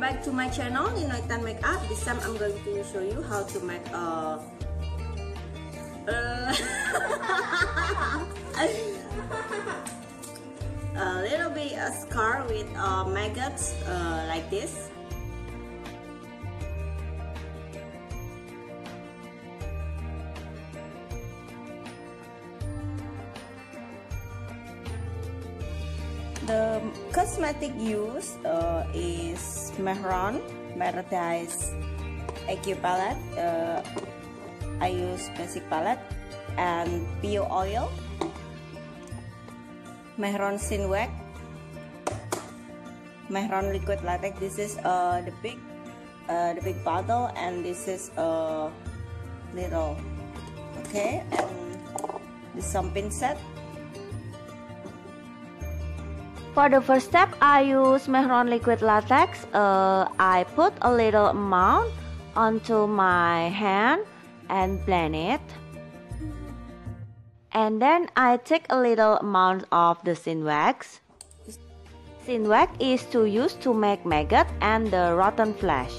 back to my channel Ninoextan Makeup. This time I'm going to show you how to make a uh, a little bit a scar with uh, maggots uh, like this. The cosmetic use uh, is Mehron Paradise AQ palette. Uh, I use basic palette and bio oil. Mehron Synwax, Mehron liquid latex. This is uh, the big, uh, the big bottle, and this is a uh, little. Okay, and this some pin set. For the first step, I use Mehron liquid latex. Uh, I put a little amount onto my hand and blend it. And then I take a little amount of the Synwax. Synwax is to use to make maggot and the rotten flesh.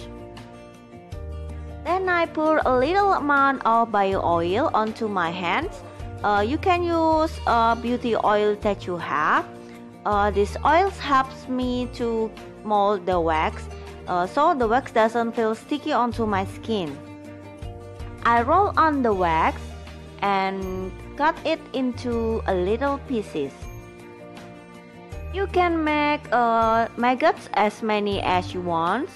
Then I pour a little amount of bio oil onto my hands. Uh, you can use uh, beauty oil that you have uh, this oil helps me to mold the wax uh, so the wax doesn't feel sticky onto my skin. I roll on the wax and cut it into a little pieces. You can make uh, maggots as many as you want.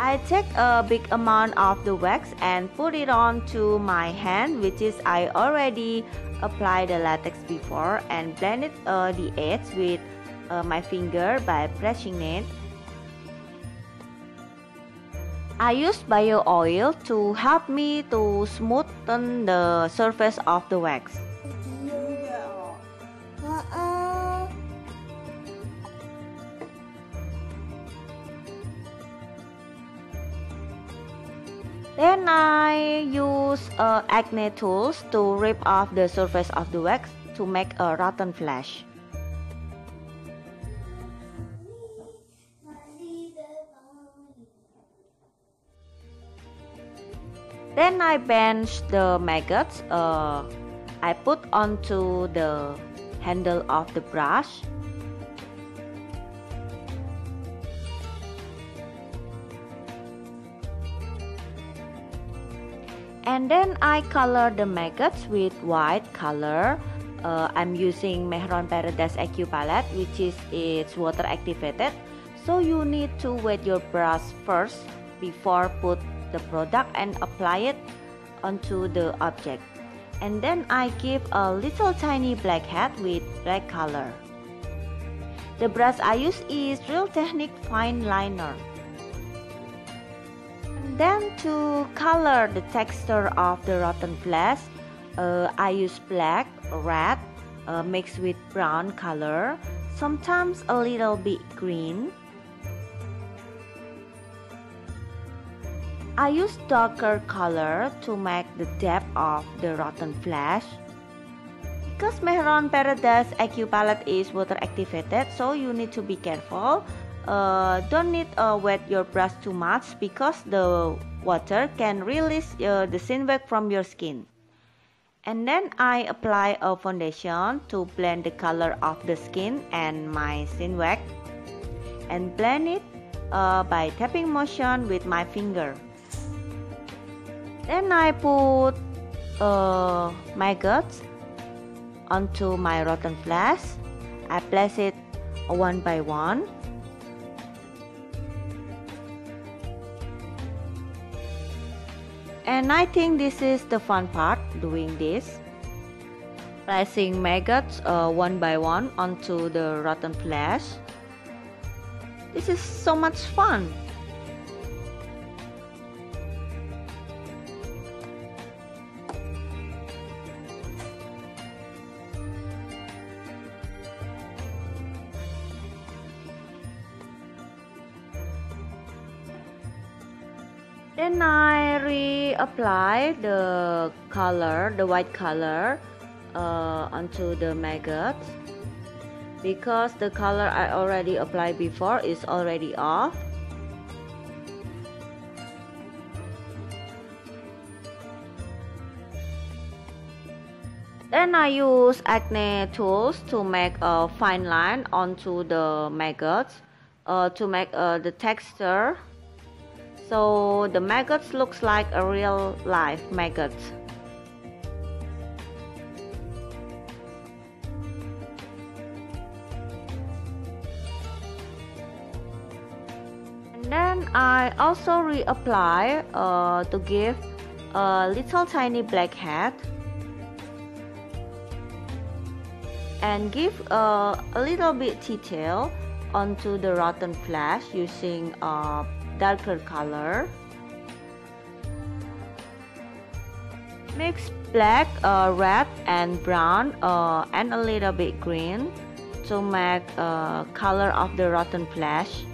I take a big amount of the wax and put it onto my hand which is I already apply the latex before and blend it uh, the edge with uh, my finger by pressing it. I use bio oil to help me to smoothen the surface of the wax. Then I use uh, acne tools to rip off the surface of the wax to make a rotten flesh. Then I bench the maggots uh, I put onto the handle of the brush and then I color the maggots with white color. Uh, I'm using Mehron Paradise AQ palette which is it's water activated. So you need to wet your brush first before put the product and apply it onto the object. And then I give a little tiny black hat with black color. The brush I use is Real Technique Fine Liner then to color the texture of the rotten flesh, uh, I use black, red, uh, mixed with brown color, sometimes a little bit green. I use darker color to make the depth of the rotten flesh. Because Mehron Paradise AQ palette is water activated, so you need to be careful uh, don't need uh, wet your brush too much because the water can release uh, the synwax from your skin. And then I apply a foundation to blend the color of the skin and my synwax and blend it uh, by tapping motion with my finger. Then I put uh, guts onto my rotten flesh. I place it one by one And I think this is the fun part doing this. Placing maggots uh, one by one onto the rotten flesh. This is so much fun. Then I reapply the color, the white color uh, onto the maggot because the color I already applied before is already off. Then I use acne tools to make a fine line onto the maggots uh, to make uh, the texture so the maggots looks like a real life maggot. And then I also reapply uh, to give a little tiny blackhead and give uh, a little bit detail onto the rotten flesh using a darker color. Mix black, uh, red and brown uh, and a little bit green to make a color of the rotten flesh.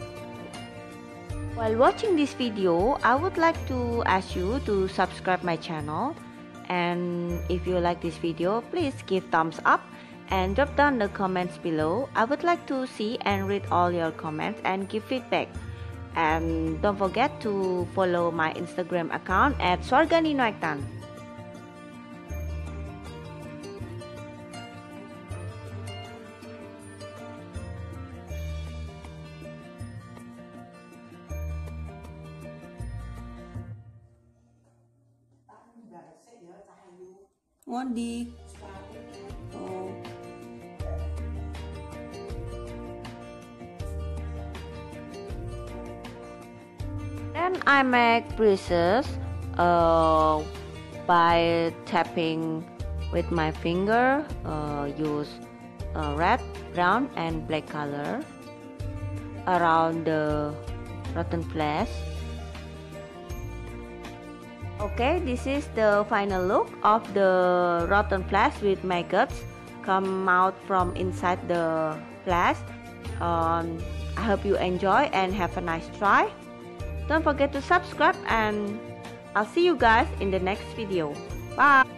While watching this video, I would like to ask you to subscribe my channel and if you like this video, please give thumbs up and drop down the comments below. I would like to see and read all your comments and give feedback. And don't forget to follow my Instagram account at Swarga Ninoextan. I make breezes uh, by tapping with my finger, uh, use uh, red, brown and black color around the rotten flesh. Okay, this is the final look of the rotten flesh with maggots come out from inside the flesh. Um, I hope you enjoy and have a nice try. Don't forget to subscribe and I'll see you guys in the next video. Bye!